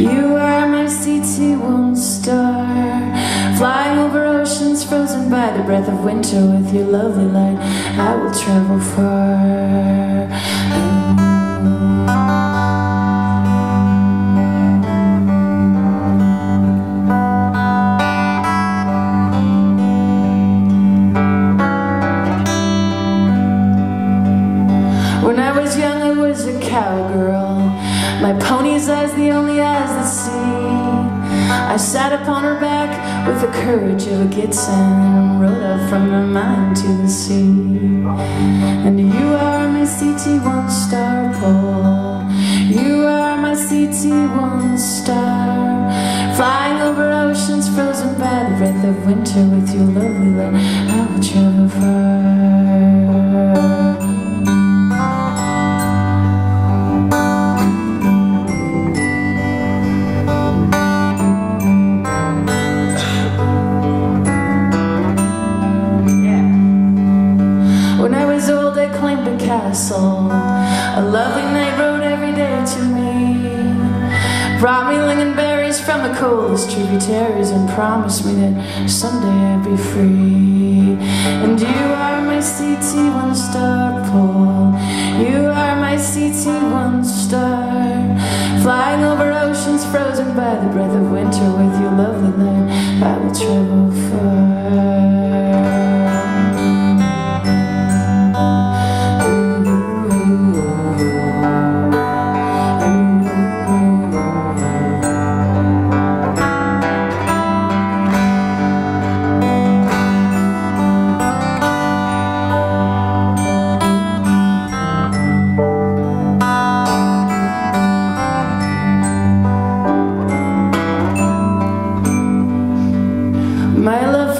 You are my CT1 star. Flying over oceans frozen by the breath of winter with your lovely light, I will travel far. My pony's eyes, the only eyes that see. I sat upon her back with the courage of a Gitxsan and rode up from the mine to the sea. And you are my CT1 star pole. You are my CT1 star. Flying over oceans frozen by the breath of winter with your lovely light, I will travel far. A lovely knight rode every day to me. Brought me lingonberries from the coldest tributaries and promised me that someday I'd be free. And you are my CT1 star pole. You are my CT1 star. Flying over oceans frozen by the breath of winter with your lovely light, I will travel far.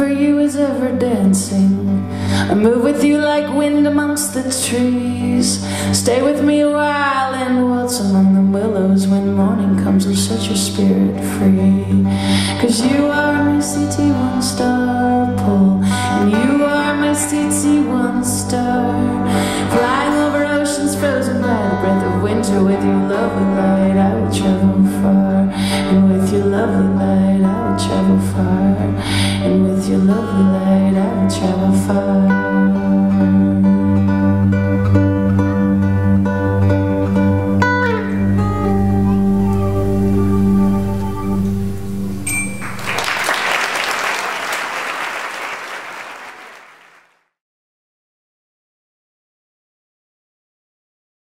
For you is ever dancing. I move with you like wind amongst the trees. Stay with me a while and waltz among the willows. When morning comes, will set your spirit free. Cause you are my CT1 star pole, and you are my CT1 star. Flying over oceans frozen by the breath of winter with you lovely light, I will travel far, and with your lovely light, I will travel far. And with your lovely light I will travel far.